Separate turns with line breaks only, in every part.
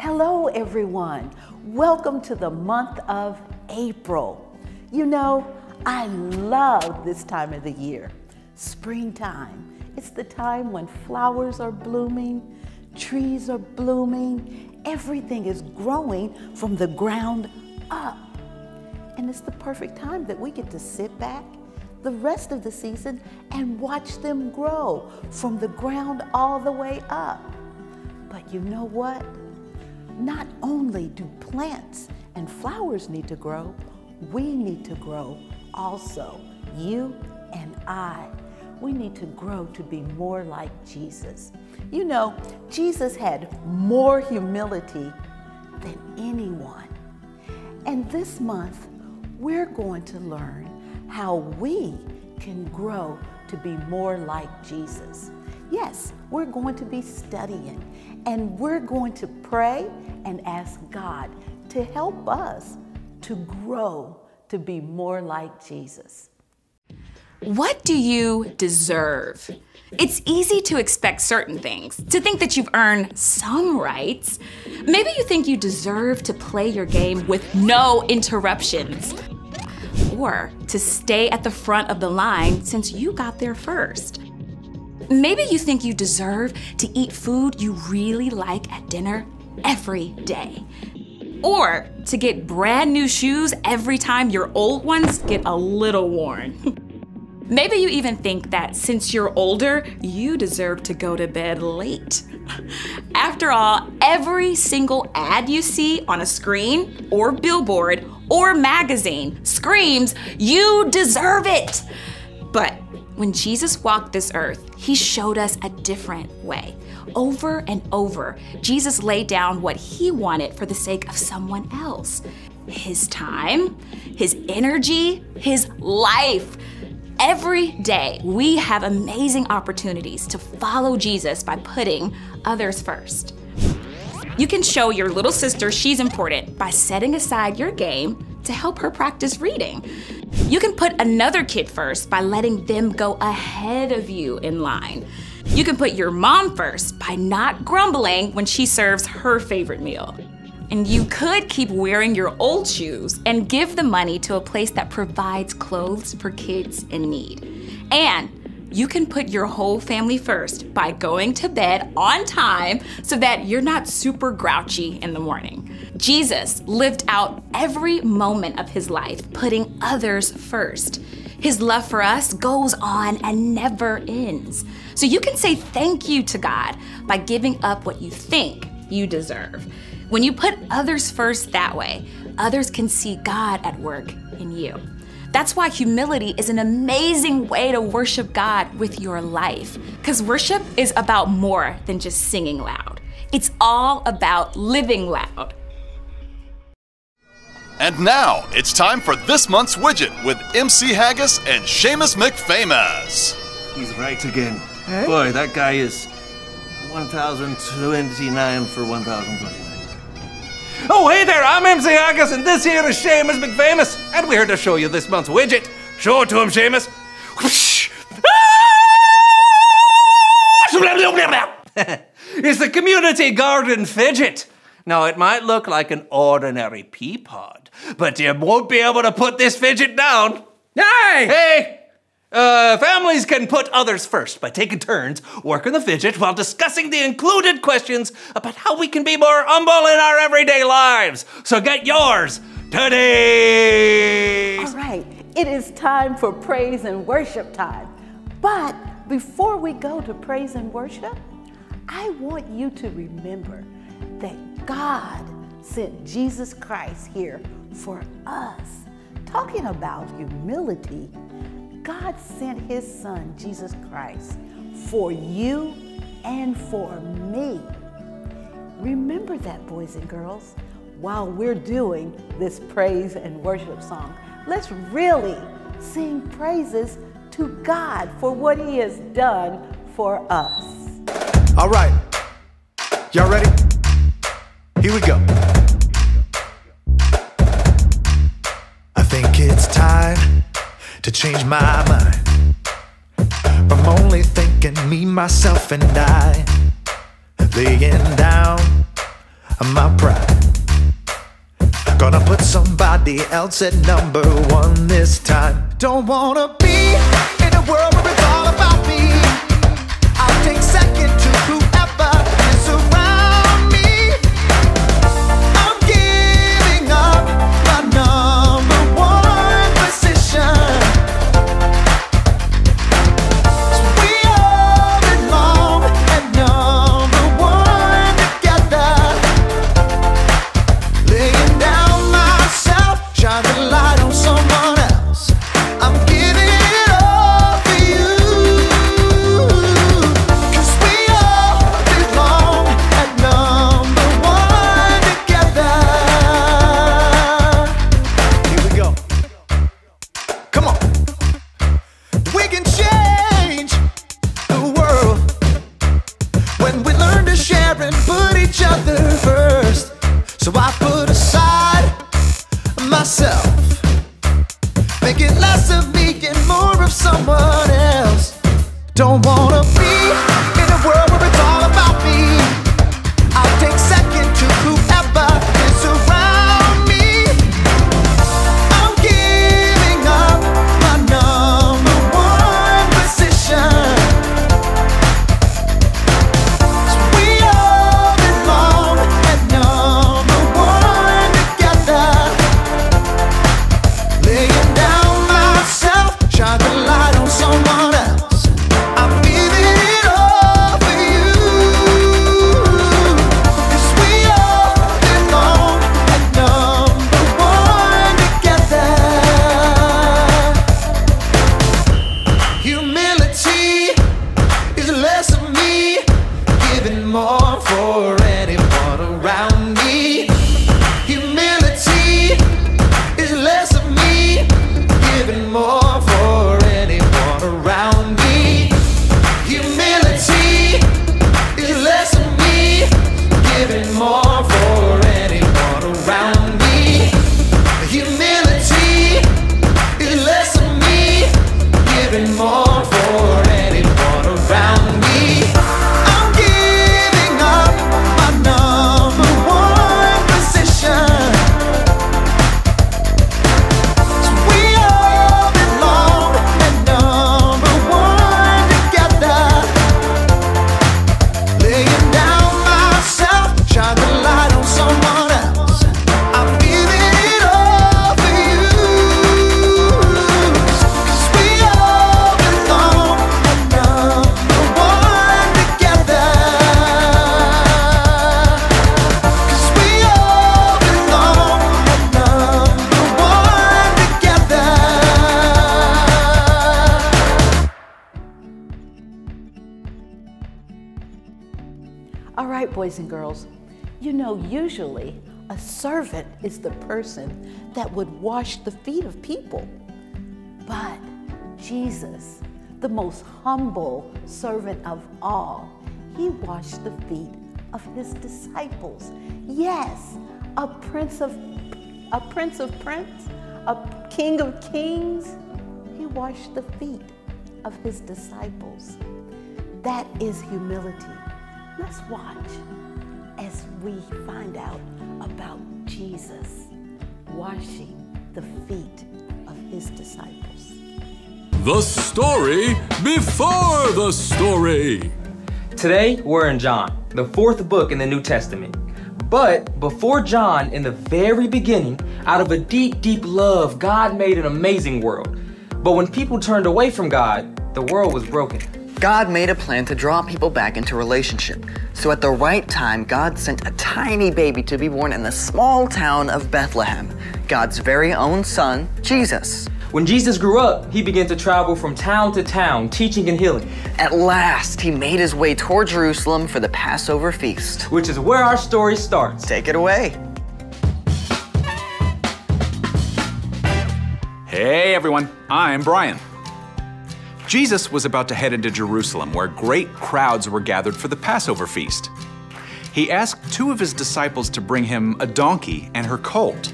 Hello, everyone. Welcome to the month of April. You know, I love this time of the year, springtime. It's the time when flowers are blooming, trees are blooming, everything is growing from the ground up. And it's the perfect time that we get to sit back the rest of the season and watch them grow from the ground all the way up. But you know what? Not only do plants and flowers need to grow, we need to grow also. You and I. We need to grow to be more like Jesus. You know, Jesus had more humility than anyone. And this month, we're going to learn how we can grow to be more like Jesus. Yes, we're going to be studying and we're going to pray and ask God to help us to grow to be more like Jesus.
What do you deserve? It's easy to expect certain things, to think that you've earned some rights. Maybe you think you deserve to play your game with no interruptions or to stay at the front of the line since you got there first. Maybe you think you deserve to eat food you really like at dinner every day. Or to get brand new shoes every time your old ones get a little worn. Maybe you even think that since you're older, you deserve to go to bed late. After all, every single ad you see on a screen or billboard or magazine screams, You deserve it! But when Jesus walked this earth, he showed us a different way. Over and over, Jesus laid down what he wanted for the sake of someone else his time, his energy, his life. Every day, we have amazing opportunities to follow Jesus by putting others first. You can show your little sister she's important by setting aside your game to help her practice reading. You can put another kid first by letting them go ahead of you in line. You can put your mom first by not grumbling when she serves her favorite meal. And you could keep wearing your old shoes and give the money to a place that provides clothes for kids in need. And you can put your whole family first by going to bed on time so that you're not super grouchy in the morning. Jesus lived out every moment of his life putting others first. His love for us goes on and never ends. So you can say thank you to God by giving up what you think you deserve. When you put others first that way, others can see God at work in you. That's why humility is an amazing way to worship God with your life. Because worship is about more than just singing loud, it's all about living loud.
And now it's time for this month's widget with MC Haggis and Seamus McFamous.
He's right again. Boy, that guy is 1,029 for 1,029. Oh, hey there, I'm MC Haggis, and this here is Seamus McFamous, and we're here to show you this month's widget. Show it to him, Seamus. it's the Community Garden Fidget. Now, it might look like an ordinary pea pod, but you won't be able to put this fidget down. Hey! Hey! Uh, families can put others first by taking turns working the fidget while discussing the included questions about how we can be more humble in our everyday lives. So get yours today.
All right, it is time for praise and worship time. But before we go to praise and worship, I want you to remember that God sent Jesus Christ here for us. Talking about humility God sent his son, Jesus Christ, for you and for me. Remember that, boys and girls, while we're doing this praise and worship song. Let's really sing praises to God for what he has done for us.
All right. Y'all ready? Here we go. I think it's time to change my mind from only thinking me, myself, and I. Laying down my pride. Gonna put somebody else at number one this time. Don't wanna be in a world where it's all about me. I'll take second
and girls, you know, usually a servant is the person that would wash the feet of people. But Jesus, the most humble servant of all, he washed the feet of his disciples. Yes, a prince of a prince of prince, a king of kings. He washed the feet of his disciples. That is humility. Let's watch as we find out about Jesus washing the feet of his disciples.
The story before the story.
Today, we're in John, the fourth book in the New Testament. But before John, in the very beginning, out of a deep, deep love, God made an amazing world. But when people turned away from God, the world was broken.
God made a plan to draw people back into relationship. So at the right time, God sent a tiny baby to be born in the small town of Bethlehem, God's very own son, Jesus.
When Jesus grew up, he began to travel from town to town, teaching and healing,
At last, he made his way toward Jerusalem for the Passover feast.
which is where our story starts.
Take it away.
Hey everyone, I'm Brian. Jesus was about to head into Jerusalem where great crowds were gathered for the Passover feast. He asked two of his disciples to bring him a donkey and her colt.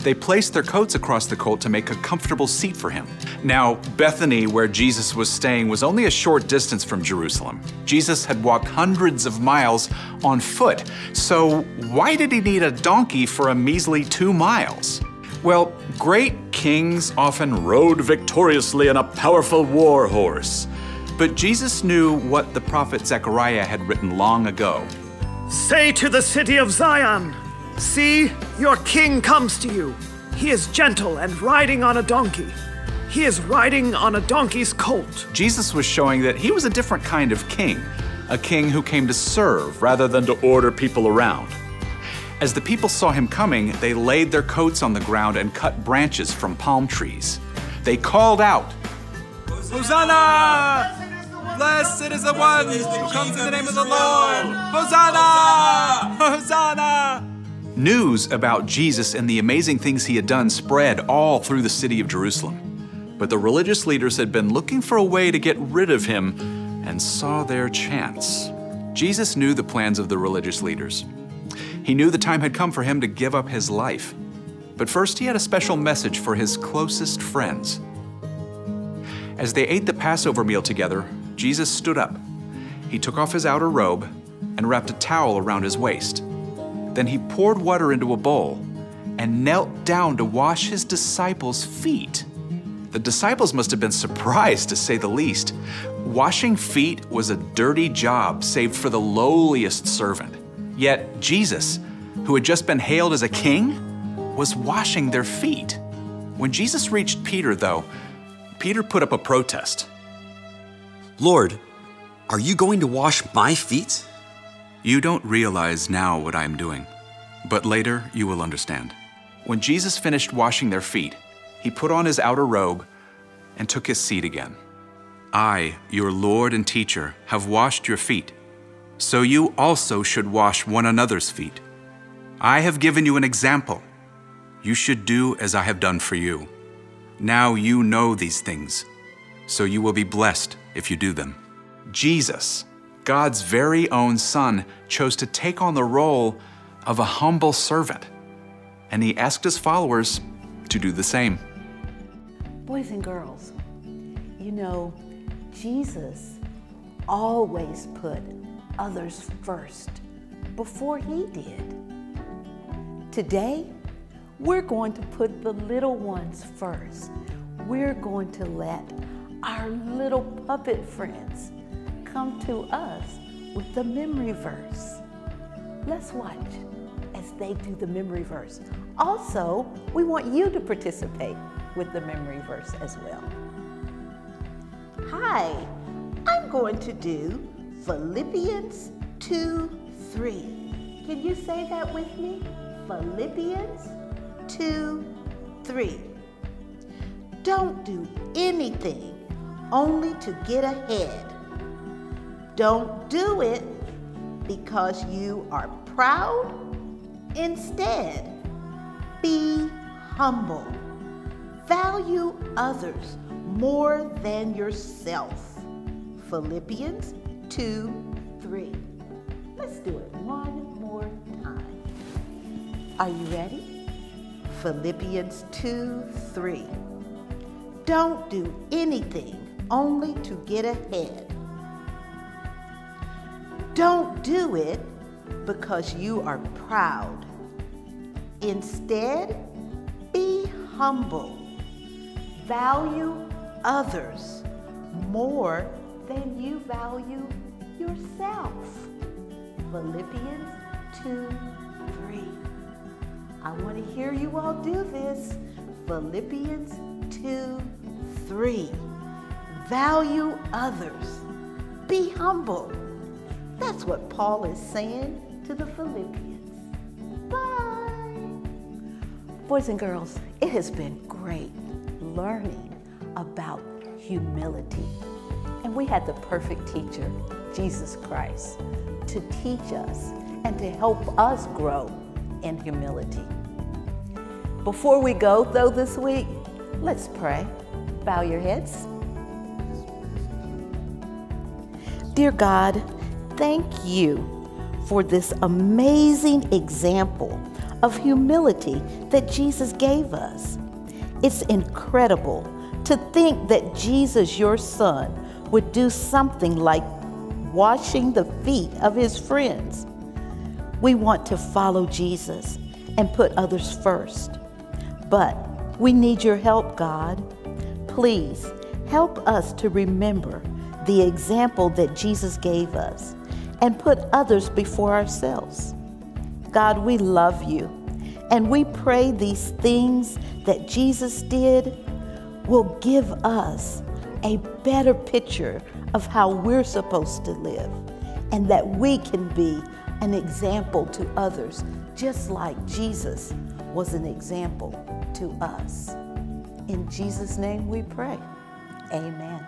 They placed their coats across the colt to make a comfortable seat for him. Now, Bethany, where Jesus was staying, was only a short distance from Jerusalem. Jesus had walked hundreds of miles on foot, so why did he need a donkey for a measly two miles? Well, great kings often rode victoriously on a powerful war horse. But Jesus knew what the prophet Zechariah had written long ago.
Say to the city of Zion, See, your king comes to you. He is gentle and riding on a donkey. He is riding on a donkey's colt.
Jesus was showing that he was a different kind of king, a king who came to serve rather than to order people around. As the people saw him coming, they laid their coats on the ground and cut branches from palm trees. They called out,
Hosanna! Blessed is the one who comes in the name of the Lord! Hosanna! Hosanna!
News about Jesus and the amazing things he had done spread all through the city of Jerusalem. But the religious leaders had been looking for a way to get rid of him and saw their chance. Jesus knew the plans of the religious leaders. He knew the time had come for him to give up his life. But first, he had a special message for his closest friends. As they ate the Passover meal together, Jesus stood up. He took off his outer robe and wrapped a towel around his waist. Then he poured water into a bowl and knelt down to wash his disciples' feet. The disciples must have been surprised, to say the least. Washing feet was a dirty job saved for the lowliest servant. Yet Jesus, who had just been hailed as a king, was washing their feet. When Jesus reached Peter, though, Peter put up a protest.
Lord, are you going to wash my feet?
You don't realize now what I am doing, but later you will understand. When Jesus finished washing their feet, he put on his outer robe and took his seat again. I, your Lord and teacher, have washed your feet so you also should wash one another's feet. I have given you an example. You should do as I have done for you. Now you know these things, so you will be blessed if you do them. Jesus, God's very own Son, chose to take on the role of a humble servant, and he asked his followers to do the same.
Boys and girls, you know, Jesus always put others first before he did. Today, we're going to put the little ones first. We're going to let our little puppet friends come to us with the memory verse. Let's watch as they do the memory verse. Also, we want you to participate with the memory verse as well. Hi, I'm going to do Philippians 2 3. Can you say that with me? Philippians 2 3. Don't do anything only to get ahead. Don't do it because you are proud. Instead, be humble. Value others more than yourself. Philippians 2, 3. Let's do it one more time. Are you ready? Philippians 2, 3. Don't do anything only to get ahead. Don't do it because you are proud. Instead, be humble. Value others more than you value yourself. Philippians 2 3. I want to hear you all do this. Philippians 2 3. Value others. Be humble. That's what Paul is saying to the Philippians. Bye. Boys and girls, it has been great learning about humility. And we had the perfect teacher, Jesus Christ, to teach us and to help us grow in humility. Before we go, though, this week, let's pray. Bow your heads. Dear God, thank you for this amazing example of humility that Jesus gave us. It's incredible To think that Jesus, your son, would do something like washing the feet of his friends. We want to follow Jesus and put others first. But we need your help, God. Please help us to remember the example that Jesus gave us and put others before ourselves. God, we love you and we pray these things that Jesus did will give us a better picture of how we're supposed to live and that we can be an example to others, just like Jesus was an example to us. In Jesus' name we pray. Amen.